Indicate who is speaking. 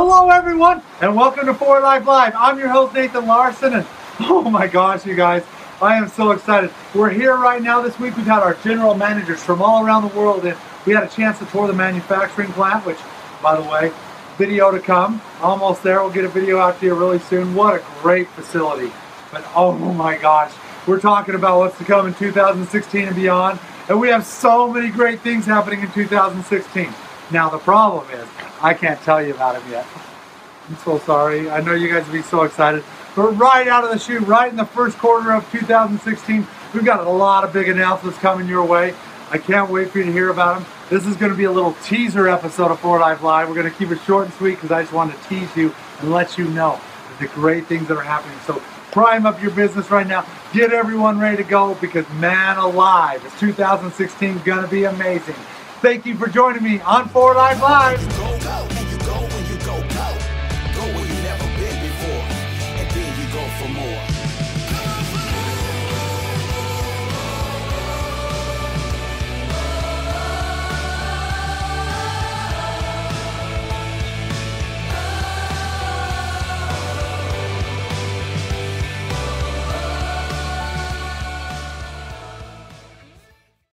Speaker 1: Hello everyone and welcome to 4Life Live. I'm your host Nathan Larson and oh my gosh you guys, I am so excited. We're here right now this week. We've had our general managers from all around the world and we had a chance to tour the manufacturing plant which by the way, video to come. Almost there. We'll get a video out to you really soon. What a great facility. But oh my gosh, we're talking about what's to come in 2016 and beyond. And we have so many great things happening in 2016. Now the problem is, I can't tell you about them yet. I'm so sorry. I know you guys will be so excited. But right out of the chute, right in the first quarter of 2016, we've got a lot of big announcements coming your way. I can't wait for you to hear about them. This is going to be a little teaser episode of 4Life Live. We're going to keep it short and sweet because I just wanted to tease you and let you know the great things that are happening. So prime up your business right now. Get everyone ready to go because man alive, it's 2016 going to be amazing. Thank you for joining me on 4Life Live.
Speaker 2: Go, where you never been before, and then you go for more.